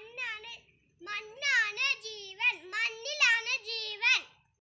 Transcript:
മണ്ണാണ് മണ്ണാണ് ജീവൻ